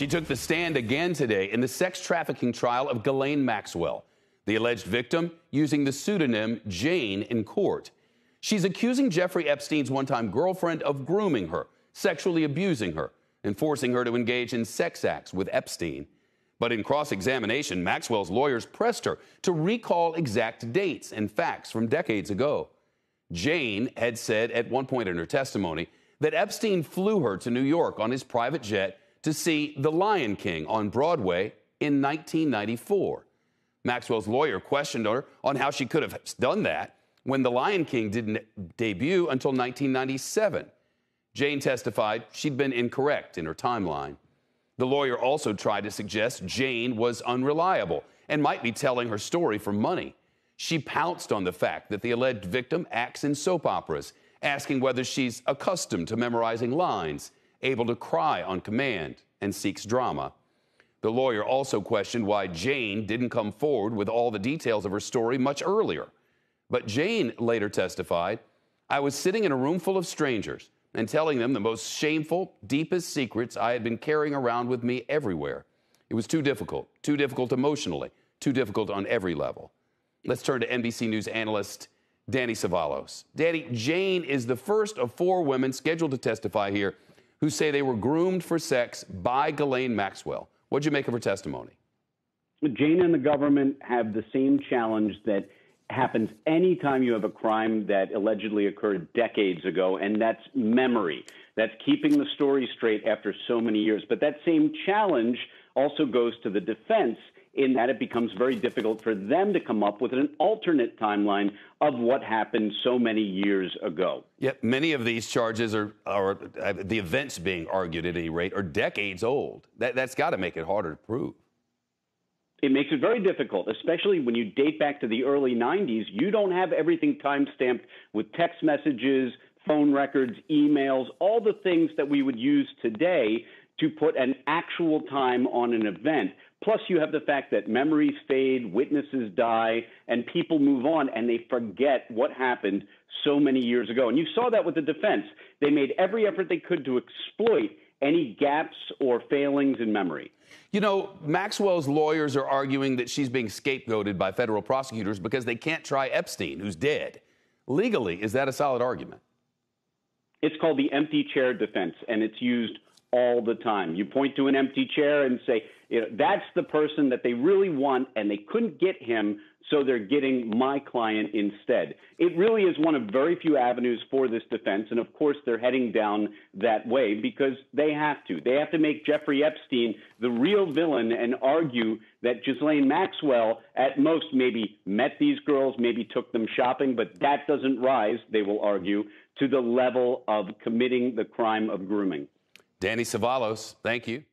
She took the stand again today in the sex trafficking trial of Ghislaine Maxwell, the alleged victim using the pseudonym Jane in court. She's accusing Jeffrey Epstein's one time girlfriend of grooming her, sexually abusing her, and forcing her to engage in sex acts with Epstein. But in cross examination, Maxwell's lawyers pressed her to recall exact dates and facts from decades ago. Jane had said at one point in her testimony that Epstein flew her to New York on his private jet to see The Lion King on Broadway in 1994. Maxwell's lawyer questioned her on how she could have done that when The Lion King didn't debut until 1997. Jane testified she'd been incorrect in her timeline. The lawyer also tried to suggest Jane was unreliable and might be telling her story for money. She pounced on the fact that the alleged victim acts in soap operas, asking whether she's accustomed to memorizing lines able to cry on command, and seeks drama. The lawyer also questioned why Jane didn't come forward with all the details of her story much earlier. But Jane later testified I was sitting in a room full of strangers and telling them the most shameful, deepest secrets I had been carrying around with me everywhere. It was too difficult, too difficult emotionally, too difficult on every level. Let's turn to NBC News analyst Danny Cevallos. Danny, Jane is the first of four women scheduled to testify here who say they were groomed for sex by Ghislaine Maxwell. What'd you make of her testimony? Jane and the government have the same challenge that happens anytime you have a crime that allegedly occurred decades ago, and that's memory. That's keeping the story straight after so many years. But that same challenge also goes to the defense in that it becomes very difficult for them to come up with an alternate timeline of what happened so many years ago. Yet many of these charges are, are uh, the events being argued at any rate, are decades old. That, that's got to make it harder to prove. It makes it very difficult, especially when you date back to the early 90s. You don't have everything time stamped with text messages, phone records, emails, all the things that we would use today to put an actual time on an event. Plus, you have the fact that memories fade, witnesses die, and people move on and they forget what happened so many years ago. And you saw that with the defense. They made every effort they could to exploit any gaps or failings in memory. You know, Maxwell's lawyers are arguing that she's being scapegoated by federal prosecutors because they can't try Epstein, who's dead. Legally, is that a solid argument? It's called the empty chair defense, and it's used all the time. You point to an empty chair and say, you know, that's the person that they really want, and they couldn't get him, so they're getting my client instead. It really is one of very few avenues for this defense, and of course, they're heading down that way because they have to. They have to make Jeffrey Epstein the real villain and argue that Ghislaine Maxwell, at most, maybe met these girls, maybe took them shopping, but that doesn't rise, they will argue, to the level of committing the crime of grooming. Danny Cevallos, thank you.